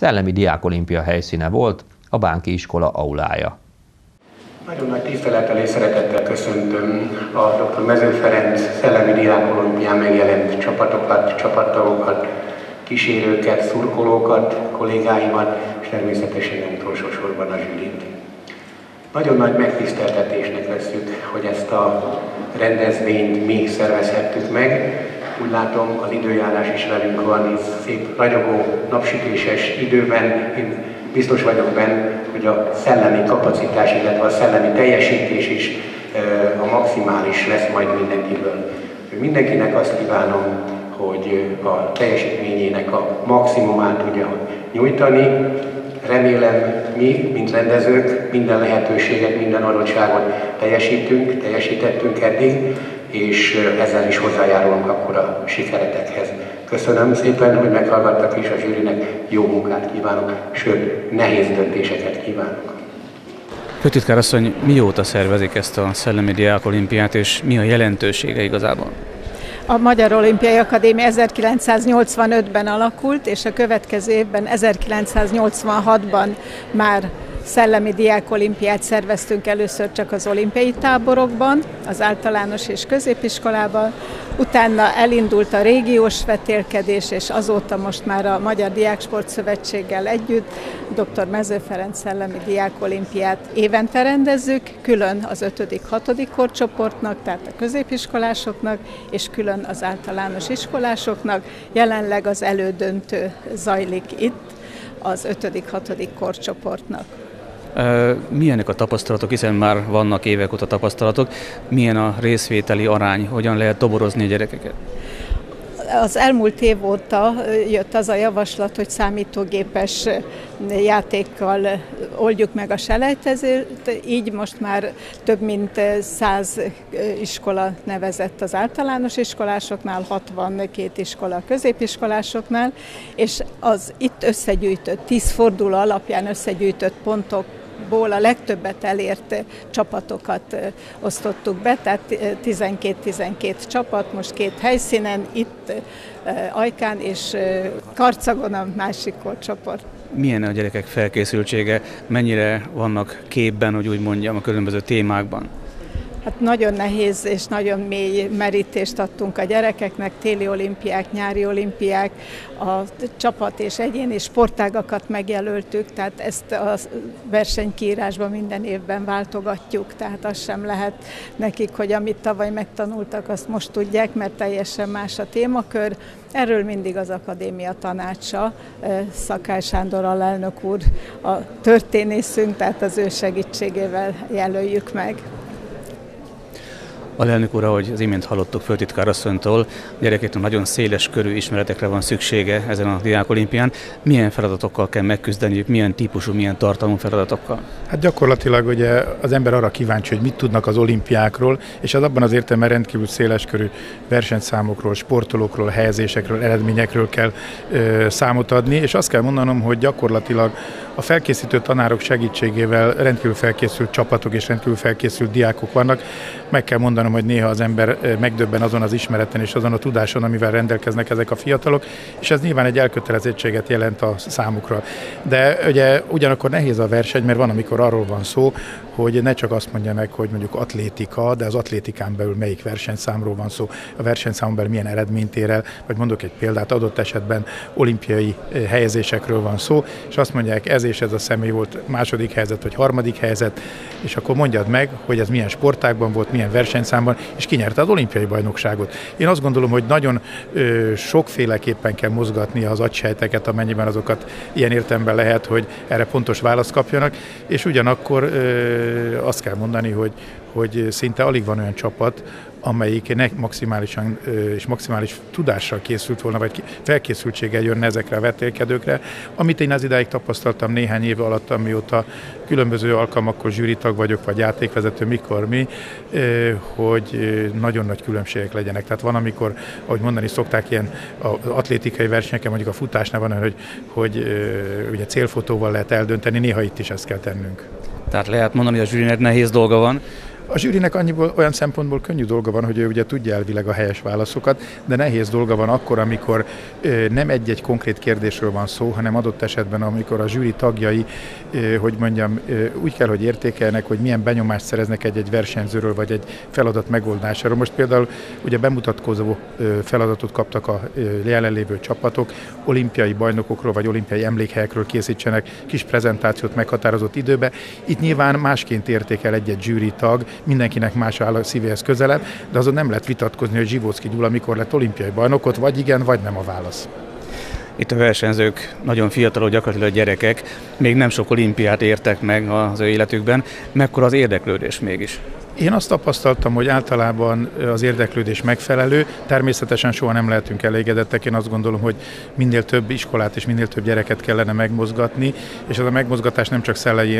Szellemi Diákolimpia helyszíne volt a Bánki Iskola aulája. Nagyon nagy tisztelettel és szeretettel köszöntöm a dr. Mező Ferenc Szellemi Diákolimpián megjelent csapatokat, csapattagokat, kísérőket, szurkolókat, kollégáimat, és természetesen nem utolsó sorban a zsűrit. Nagyon nagy megtiszteltetésnek veszük, hogy ezt a rendezvényt mi szervezhettük meg. Úgy látom, az időjárás is velünk van, hisz szép, ragyogó, napsütéses időben. Én biztos vagyok benne, hogy a szellemi kapacitás, illetve a szellemi teljesítés is a maximális lesz majd mindenkiből. Mindenkinek azt kívánom, hogy a teljesítményének a maximumát tudja nyújtani. Remélem mi, mint rendezők, minden lehetőséget, minden adottságot teljesítünk, teljesítettünk eddig, és ezzel is hozzájárulunk akkor a sikeretekhez. Köszönöm szépen, hogy meghallgattak, és a zsűrinek jó munkát kívánok, sőt, nehéz döntéseket kívánok. Főtitkár asszony, mióta szervezik ezt a Szellemi Diák Olimpiát, és mi a jelentősége igazából? A Magyar Olimpiai Akadémia 1985-ben alakult, és a következő évben 1986-ban már szellemi diákolimpiát szerveztünk először csak az olimpiai táborokban, az általános és középiskolában, utána elindult a régiós vetélkedés, és azóta most már a Magyar Diáksport Szövetséggel együtt dr. Mező Ferenc szellemi diákolimpiát évente rendezzük, külön az 5.-6. korcsoportnak, tehát a középiskolásoknak, és külön az általános iskolásoknak. Jelenleg az elődöntő zajlik itt az 5.-6. korcsoportnak. Milyenek a tapasztalatok, hiszen már vannak évek óta tapasztalatok, milyen a részvételi arány, hogyan lehet toborozni a gyerekeket? Az elmúlt év óta jött az a javaslat, hogy számítógépes játékkal oldjuk meg a selejtezőt, így most már több mint 100 iskola nevezett az általános iskolásoknál, 62 iskola a középiskolásoknál, és az itt összegyűjtött, 10 forduló alapján összegyűjtött pontok ból a legtöbbet elért csapatokat osztottuk be, tehát 12-12 csapat, most két helyszínen, itt Ajkán és Karcagon a másik csoport. Milyen a gyerekek felkészültsége, mennyire vannak képben, hogy úgy mondjam, a különböző témákban? Hát nagyon nehéz és nagyon mély merítést adtunk a gyerekeknek, téli olimpiák, nyári olimpiák, a csapat és egyéni sportágakat megjelöltük, tehát ezt a versenykírásban minden évben váltogatjuk, tehát az sem lehet nekik, hogy amit tavaly megtanultak, azt most tudják, mert teljesen más a témakör. Erről mindig az akadémia tanácsa, Szakály Sándor alelnök úr a történészünk, tehát az ő segítségével jelöljük meg. Alelnök úr, ahogy az imént hallottuk főtitkárasszonytól, gyerekeknek nagyon széles körű ismeretekre van szüksége ezen a diákolimpián. Milyen feladatokkal kell megküzdeniük, milyen típusú, milyen tartalmú feladatokkal? Hát gyakorlatilag ugye az ember arra kíváncsi, hogy mit tudnak az olimpiákról, és az abban az értelemben rendkívül széles körű versenyszámokról, sportolókról, helyezésekről, eredményekről kell ö, számot adni, és azt kell mondanom, hogy gyakorlatilag a felkészítő tanárok segítségével rendkívül felkészült csapatok és rendkívül felkészült diákok vannak. Meg kell mondanom, hogy néha az ember megdöbben azon az ismereten és azon a tudáson, amivel rendelkeznek ezek a fiatalok, és ez nyilván egy elkötelezettséget jelent a számukra. De ugye ugyanakkor nehéz a verseny, mert van, amikor arról van szó, hogy ne csak azt mondja meg, hogy mondjuk atlétika, de az atlétikán belül melyik versenyszámról van szó, a versenyszámon belül milyen eredményt ér el, vagy mondok egy példát, adott esetben olimpiai helyezésekről van szó, és azt mondják, ez és ez a személy volt második helyzet, vagy harmadik helyzet, és akkor mondjad meg, hogy ez milyen sportákban volt, milyen versenyszámban, és kinyerte az olimpiai bajnokságot. Én azt gondolom, hogy nagyon ö, sokféleképpen kell mozgatni az agysejteket, amennyiben azokat ilyen értelemben lehet, hogy erre pontos választ kapjanak, és ugyanakkor ö, azt kell mondani, hogy, hogy szinte alig van olyan csapat, amelyik maximálisan és maximális tudással készült volna, vagy felkészültséggel jönne ezekre a vetélkedőkre, amit én az idáig tapasztaltam néhány év alatt, amióta különböző alkalmakkor zsűritag vagyok, vagy játékvezető, mikor mi, hogy nagyon nagy különbségek legyenek. Tehát van, amikor, ahogy mondani szokták, ilyen az atlétikai versenyeken, mondjuk a futásnál van, hogy, hogy ugye célfotóval lehet eldönteni, néha itt is ezt kell tennünk. Tehát lehet mondani, hogy a zsűrinek nehéz dolga van, A zsűrinek annyiból, olyan szempontból könnyű dolga van, hogy ő ugye tudja elvileg a helyes válaszokat, de nehéz dolga van akkor, amikor nem egy-egy konkrét kérdésről van szó, hanem adott esetben, amikor a zsűri tagjai, hogy mondjam, úgy kell, hogy értékelnek, hogy milyen benyomást szereznek egy-egy versenyzőről, vagy egy feladat megoldásáról. Most például ugye bemutatkozó feladatot kaptak a jelenlévő csapatok, olimpiai bajnokokról, vagy olimpiai emlékhelyekről készítsenek kis prezentációt meghatározott időbe. Itt nyilván másként értékel egy-egy zsűri tag, mindenkinek más áll a szívéhez közelebb, de azon nem lehet vitatkozni, hogy Zsivócki Gyula mikor lett olimpiai bajnokot, vagy igen, vagy nem a válasz. Itt a versenyzők nagyon fiatalok, gyakorlatilag gyerekek, még nem sok olimpiát értek meg az ő életükben. Mekkora az érdeklődés mégis? Én azt tapasztaltam, hogy általában az érdeklődés megfelelő, természetesen soha nem lehetünk elégedettek, én azt gondolom, hogy minél több iskolát és minél több gyereket kellene megmozgatni, és ez a megmozgatás nem csak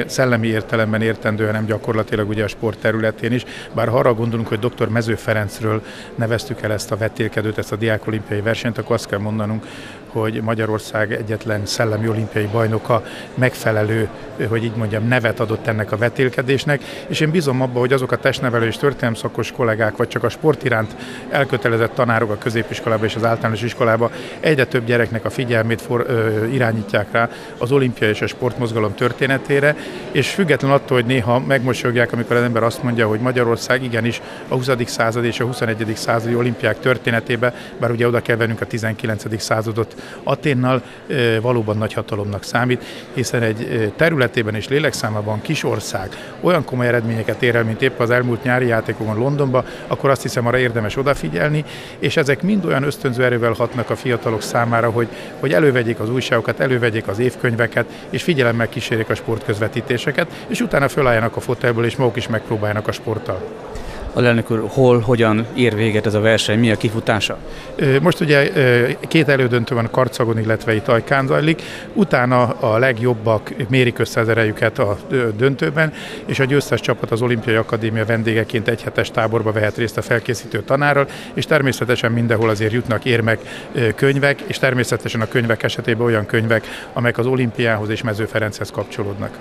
szellemi, értelemben értendő, hanem gyakorlatilag ugye a sport területén is, bár ha arra gondolunk, hogy dr. Mező Ferencről neveztük el ezt a vetélkedőt, ezt a diákolimpiai versenyt, akkor azt kell mondanunk, hogy Magyarország egyetlen szellemi olimpiai bajnoka megfelelő, hogy így mondjam, nevet adott ennek a vetélkedésnek, és én bízom abba, hogy azok a testnevelő és történelmszakos kollégák, vagy csak a sport iránt elkötelezett tanárok a középiskolában és az általános iskolában egyre több gyereknek a figyelmét for, ö, irányítják rá az olimpia és a sportmozgalom történetére, és független attól, hogy néha megmosolyogják, amikor az ember azt mondja, hogy Magyarország igenis a 20. század és a 21. századi olimpiák történetébe, bár ugye oda kell vennünk a 19. századot Aténnal valóban nagy számít, hiszen egy területében és lélekszámában kis ország olyan komoly eredményeket ér el, mint épp az elmúlt nyári játékokon Londonba, akkor azt hiszem arra érdemes odafigyelni, és ezek mind olyan ösztönző erővel hatnak a fiatalok számára, hogy, hogy elővegyék az újságokat, elővegyék az évkönyveket, és figyelemmel kísérjék a sportközvetítéseket, és utána fölálljanak a fotelből, és maguk is megpróbáljanak a sporttal. A elnök úr, hol, hogyan ér véget ez a verseny, mi a kifutása? Most ugye két elődöntő van Karcagon, illetve itt Ajkán zajlik, utána a legjobbak mérik össze az erejüket a döntőben, és a győztes csapat az Olimpiai Akadémia vendégeként egy hetes táborba vehet részt a felkészítő tanárral, és természetesen mindenhol azért jutnak érmek könyvek, és természetesen a könyvek esetében olyan könyvek, amelyek az olimpiához és Mező Ferenchez kapcsolódnak.